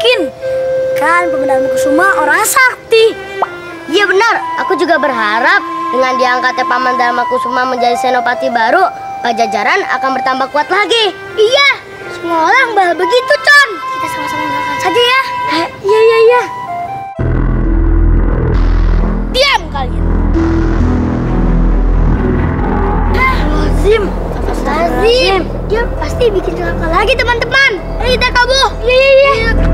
yakin. Kan Paman Kusuma orang sakti. Iya benar, aku juga berharap dengan diangkatnya Paman Dharma Kusuma menjadi senopati baru, Pajajaran akan bertambah kuat lagi. Iya, semua orang bahas begitu, Con. Kita sama-sama makan saja ya. Eh, iya, iya, iya. Diam kalian. Lazim, Lazim. Dia pasti bikin celaka lagi, teman-teman. Ayo kita kabur. Iya, iya, iya.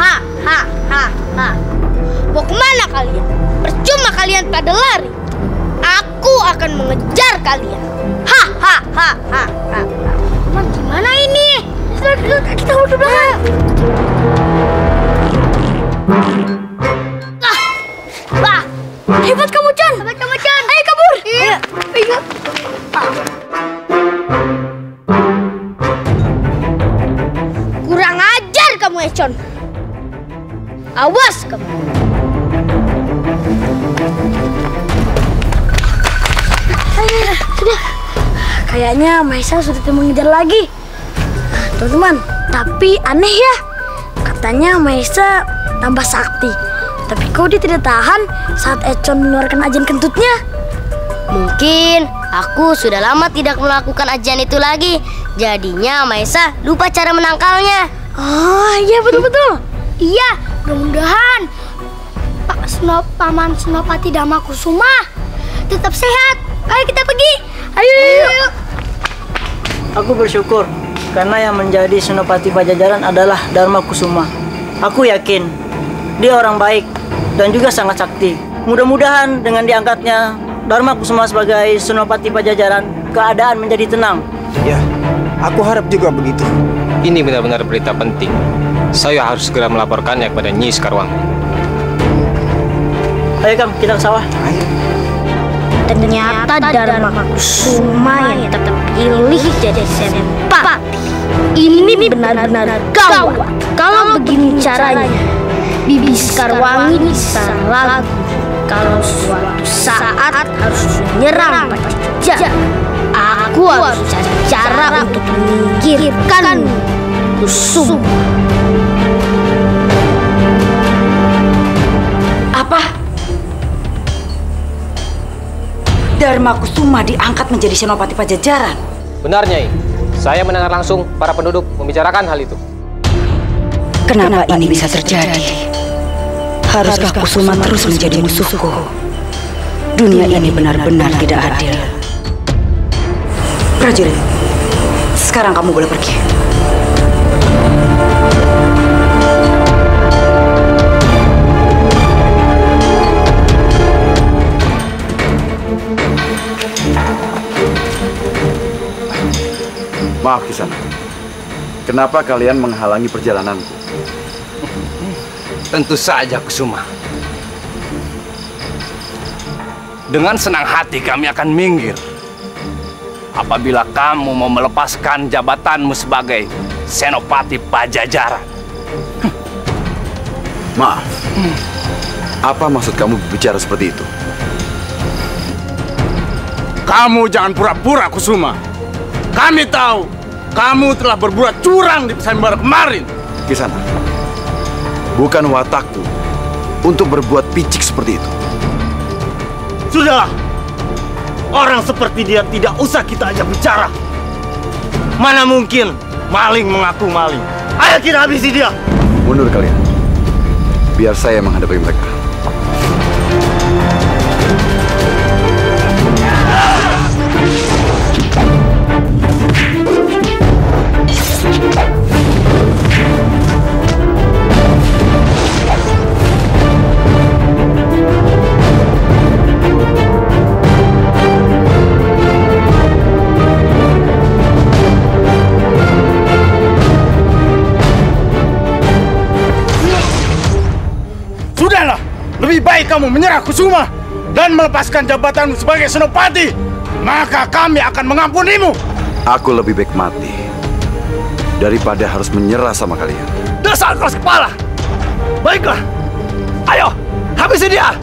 Ha, ha, ha, ha. Mau ke mana kalian? Percuma kalian pada lari. Aku akan mengejar kalian. Ha, ha, ha, ha, ha. Teman, gimana ini? Kita, udah belakang. Ah, wah, Hebat kamu, Chan. Hebat kamu, Chan. Ayo kabur. Iya. Ayo. kurang ajar kamu Econ. Awas kamu. Sudah. Kayaknya Maisa sudah tidak mengejar lagi. Teman-teman, tapi aneh ya. Katanya Maisa tambah sakti. Tapi kok dia tidak tahan saat Econ mengeluarkan ajian kentutnya? Mungkin aku sudah lama tidak melakukan ajian itu lagi. Jadinya Maisa lupa cara menangkalnya. Oh iya betul-betul. iya, mudah-mudahan Pak Senop, Paman Senopati Dama Kusuma tetap sehat. Ayo kita pergi. Ayo, ayo, ayo. Aku bersyukur karena yang menjadi Senopati Pajajaran adalah Dharma Kusuma. Aku yakin dia orang baik dan juga sangat sakti. Mudah-mudahan dengan diangkatnya Dharma Kusuma sebagai Senopati Pajajaran, keadaan menjadi tenang. Ya, aku harap juga begitu. Ini benar-benar berita penting. Saya harus segera melaporkannya kepada Nyi Sekarwang. Ayo Kang, kita ke sawah. Ayo. Ternyata Dharma Kusuma yang terpilih jadi senopati. Ini benar-benar gawat. Kalau begini caranya, Bibi Sekarwangi bisa lagu kalau suatu saat harus menyerang Pajajaran. Aku harus cari cara untuk menyingkirkan Kusuma. Dharma Kusuma diangkat menjadi Senopati Pajajaran. Benar, Nyai. Saya mendengar langsung para penduduk membicarakan hal itu. Kenapa ini bisa terjadi? Haruskah Kusuma terus menjadi musuhku? Dunia ini benar-benar tidak adil. Prajurit, sekarang kamu boleh pergi. Maaf Kisan. Kenapa kalian menghalangi perjalananku? Tentu saja Kusuma. Dengan senang hati kami akan minggir. Apabila kamu mau melepaskan jabatanmu sebagai Senopati Pajajaran. Maaf. Apa maksud kamu berbicara seperti itu? Kamu jangan pura-pura, Kusuma. Kami tahu kamu telah berbuat curang di sayembara kemarin. Kisana, bukan watakku untuk berbuat picik seperti itu. Sudah. Orang seperti dia tidak usah kita ajak bicara. Mana mungkin maling mengaku maling. Ayo kita habisi dia. Mundur kalian. Biar saya menghadapi mereka. Kamu menyerah Kusuma dan melepaskan jabatanmu sebagai senopati. Maka kami akan mengampunimu. Aku lebih baik mati daripada harus menyerah sama kalian. Dasar keras kepala. Baiklah. Ayo, habisi dia.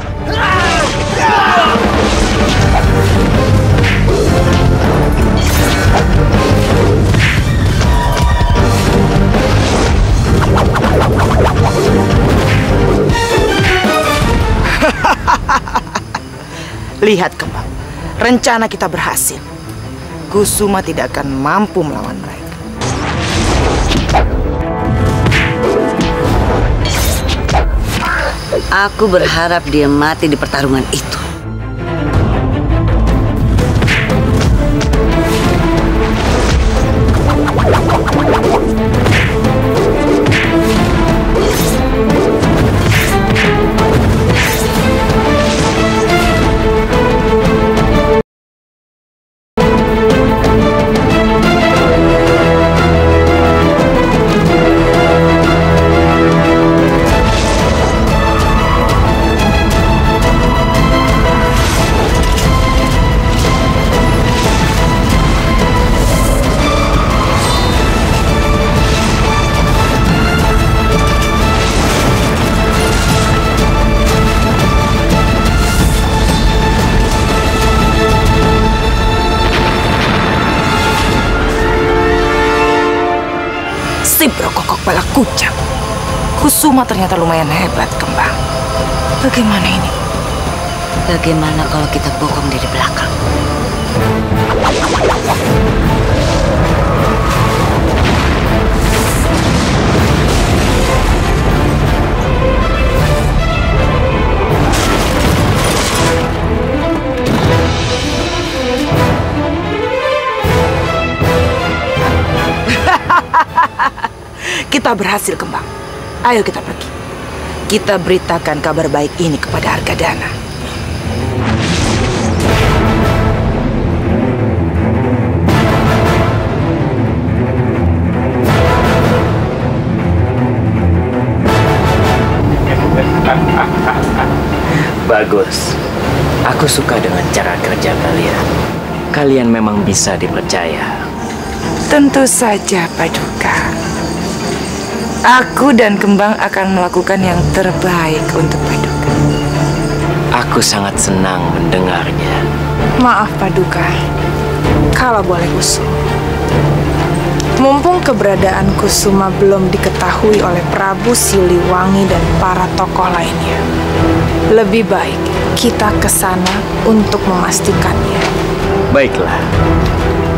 Lihat kembang, rencana kita berhasil. Kusuma tidak akan mampu melawan mereka. Aku berharap dia mati di pertarungan itu. Si brokok kepala kucang. Kusuma ternyata lumayan hebat kembang. Bagaimana ini? Bagaimana kalau kita bokong dari belakang? Kita berhasil kembang. Ayo kita pergi. Kita beritakan kabar baik ini kepada Argadana. Bagus. Aku suka dengan cara kerja kalian. Kalian memang bisa dipercaya. Tentu saja, Paduka. Aku dan Kembang akan melakukan yang terbaik untuk Paduka. Aku sangat senang mendengarnya. Maaf, Paduka. Kalau boleh usul. Mumpung keberadaan Kusuma belum diketahui oleh Prabu Siliwangi dan para tokoh lainnya, lebih baik kita ke sana untuk memastikannya. Baiklah.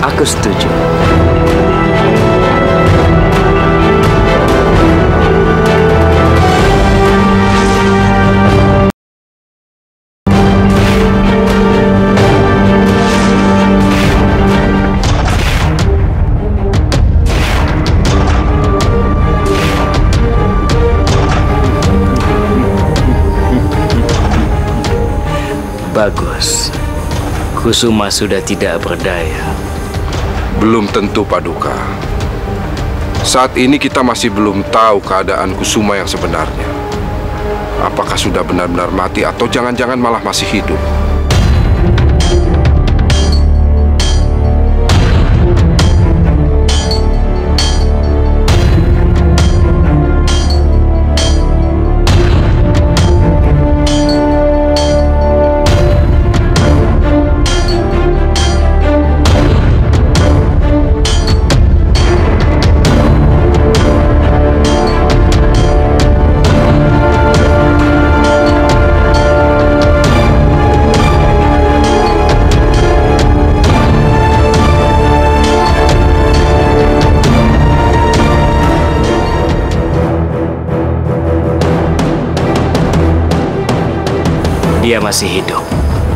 Aku setuju. Kusuma sudah tidak berdaya. Belum tentu, Paduka. Saat ini kita masih belum tahu keadaan Kusuma yang sebenarnya. Apakah sudah benar-benar mati atau jangan-jangan malah masih hidup? Dia masih hidup.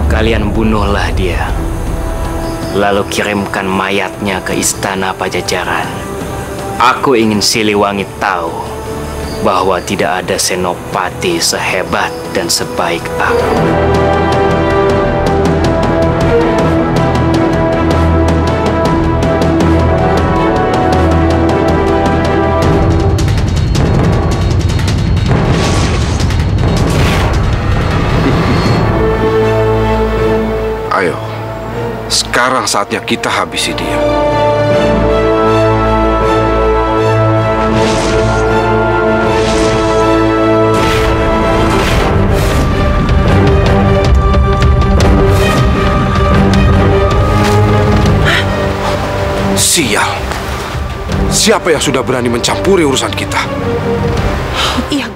Kalian bunuhlah dia. Lalu kirimkan mayatnya ke istana Pajajaran. Aku ingin Siliwangi tahu bahwa tidak ada senopati sehebat dan sebaik aku. Ayo, sekarang saatnya kita habisi dia. Sial. Siapa yang sudah berani mencampuri urusan kita? Oh, iya,